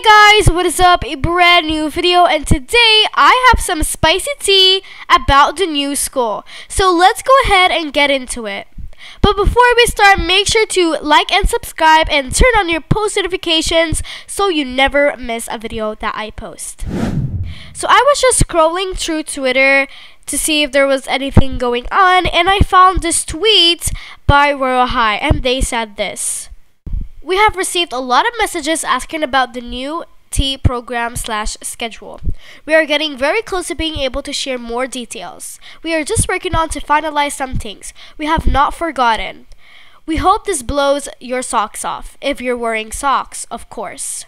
Hey guys, what is up? A brand new video and today I have some spicy tea about the new school. So let's go ahead and get into it. But before we start, make sure to like and subscribe and turn on your post notifications so you never miss a video that I post. So I was just scrolling through Twitter to see if there was anything going on and I found this tweet by Royale High and they said this. We have received a lot of messages asking about the new T program slash schedule. We are getting very close to being able to share more details. We are just working on to finalize some things. We have not forgotten. We hope this blows your socks off, if you're wearing socks, of course.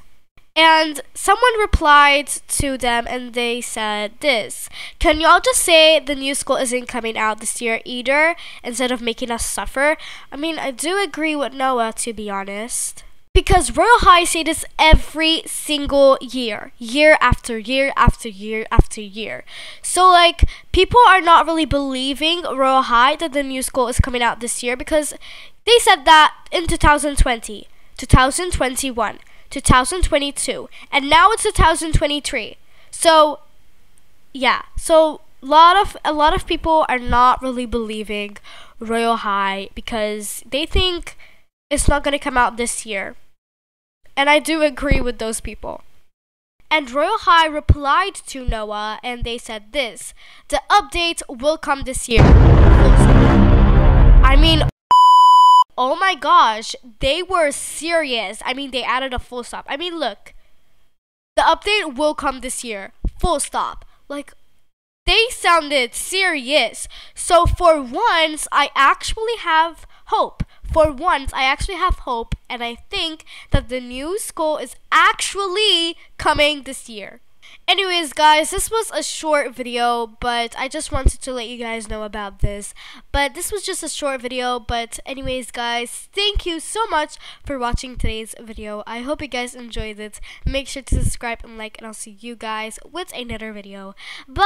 And someone replied to them and they said this Can y'all just say the new school isn't coming out this year either instead of making us suffer? I mean, I do agree with Noah, to be honest. Because Royale High say this every single year, year after year after year after year. So, like, people are not really believing Royale High that the new school is coming out this year because they said that in 2020, 2021, 2022, and now it's 2023. So, yeah. So, lot of a lot of people are not really believing Royale High because they think it's not going to come out this year. And I do agree with those people. And Royale High replied to Noah and they said this The update will come this year. I mean, oh my gosh, they were serious. I mean, they added a full stop. I mean, look, the update will come this year. Full stop. Like, they sounded serious. So, for once, I actually have hope for once, I actually have hope, and I think that the new school is actually coming this year. Anyways, guys, this was a short video, but I just wanted to let you guys know about this. But this was just a short video, but anyways, guys, thank you so much for watching today's video. I hope you guys enjoyed it. Make sure to subscribe and like, and I'll see you guys with another video. Bye!